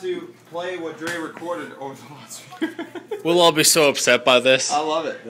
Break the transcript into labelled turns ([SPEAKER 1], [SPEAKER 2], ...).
[SPEAKER 1] to play what Dre recorded over the last we'll all be so upset by this.
[SPEAKER 2] I love it.